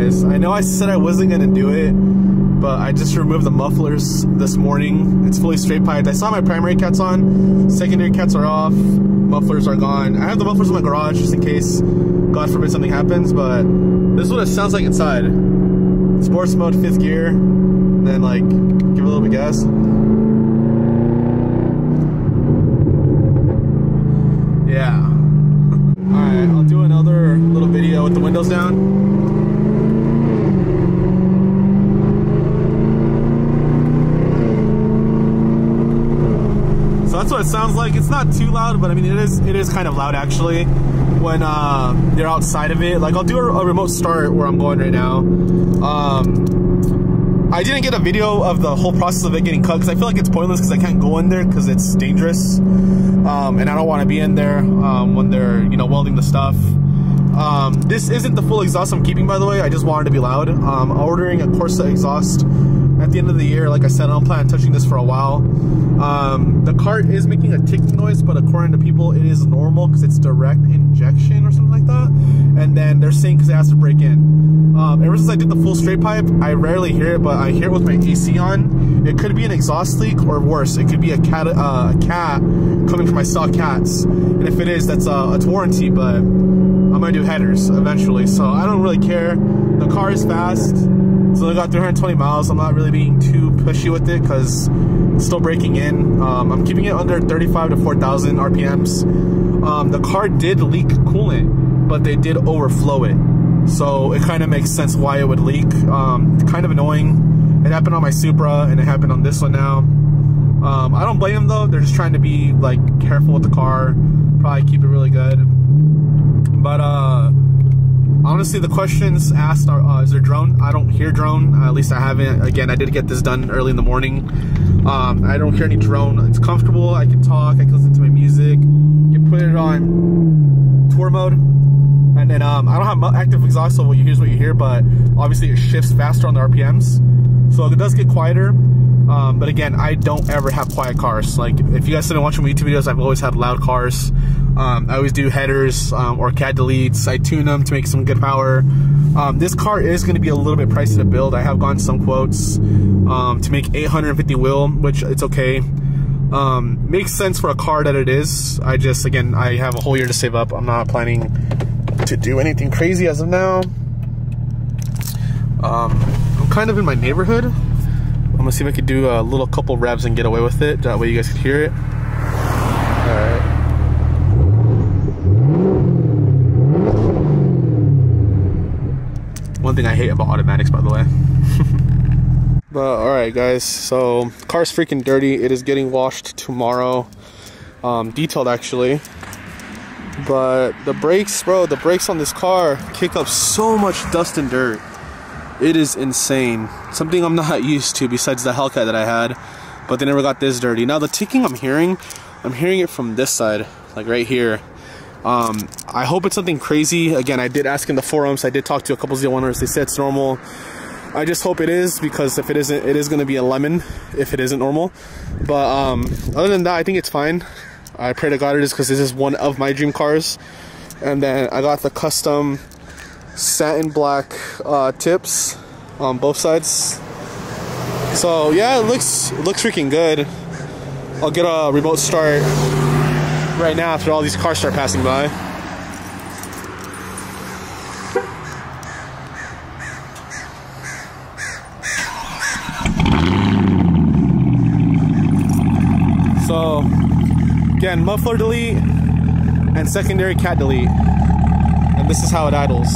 I know I said I wasn't gonna do it, but I just removed the mufflers this morning. It's fully straight piped. I saw my primary cats on, secondary cats are off, mufflers are gone. I have the mufflers in my garage just in case, God forbid something happens, but this is what it sounds like inside. Sports mode, fifth gear, then like, give a little bit of gas. Yeah. Alright, I'll do another little video with the windows down. That's what it sounds like. It's not too loud, but I mean it is it is kind of loud actually when uh, they're outside of it. Like I'll do a, a remote start where I'm going right now. Um, I didn't get a video of the whole process of it getting cut because I feel like it's pointless because I can't go in there because it's dangerous. Um, and I don't want to be in there um, when they're, you know, welding the stuff. Um, this isn't the full exhaust I'm keeping, by the way. I just wanted to be loud. Um, ordering a Corsa exhaust at the end of the year. Like I said, I don't plan on touching this for a while. Um, the cart is making a ticking noise, but according to people, it is normal because it's direct injection or something like that. And then they're saying because it has to break in. Um, ever since I did the full straight pipe, I rarely hear it, but I hear it with my AC on. It could be an exhaust leak or worse, it could be a cat, uh, a cat coming from my stock cats. And if it is, that's uh, it's warranty, but I'm gonna do headers eventually. So I don't really care. The car is fast. It's only got 320 miles. I'm not really being too pushy with it because it's still breaking in. Um, I'm keeping it under 35 to 4,000 RPMs. Um, the car did leak coolant, but they did overflow it. So it kind of makes sense why it would leak. Um, kind of annoying. It happened on my Supra and it happened on this one now. Um, I don't blame them though. They're just trying to be like careful with the car. Probably keep it really good. But uh, honestly, the questions asked are, uh, is there drone? I don't hear drone. Uh, at least I haven't. Again, I did get this done early in the morning. Um, I don't hear any drone. It's comfortable. I can talk. I can listen to my music. You can put it on tour mode. And then um, I don't have active exhaust, so what you hear is what you hear, but obviously it shifts faster on the RPMs. So it does get quieter. Um, but again, I don't ever have quiet cars. Like if you guys have been watching my YouTube videos, I've always had loud cars. Um, I always do headers um, or cat deletes. I tune them to make some good power. Um, this car is going to be a little bit pricey to build. I have gone some quotes um, to make 850 wheel, which it's okay. Um, makes sense for a car that it is. I just, again, I have a whole year to save up. I'm not planning to do anything crazy as of now. I'm kind of in my neighborhood. I'm gonna see if I could do a little couple revs and get away with it. That way you guys can hear it. Alright. One thing I hate about automatics, by the way. but alright, guys. So, car's freaking dirty. It is getting washed tomorrow. Um, detailed, actually. But the brakes, bro, the brakes on this car kick up so much dust and dirt. It is insane. Something I'm not used to besides the Hellcat that I had. But they never got this dirty. Now the ticking I'm hearing, I'm hearing it from this side, like right here. Um, I hope it's something crazy. Again, I did ask in the forums. I did talk to a couple ZL owners. They said it's normal. I just hope it is because if it isn't, it is going to be a lemon if it isn't normal. But um, other than that, I think it's fine. I pray to God it is because this is one of my dream cars. And then I got the custom satin black uh, tips on both sides. So yeah, it looks it looks freaking good. I'll get a remote start right now after all these cars start passing by. So again, muffler delete and secondary cat delete. And this is how it idles.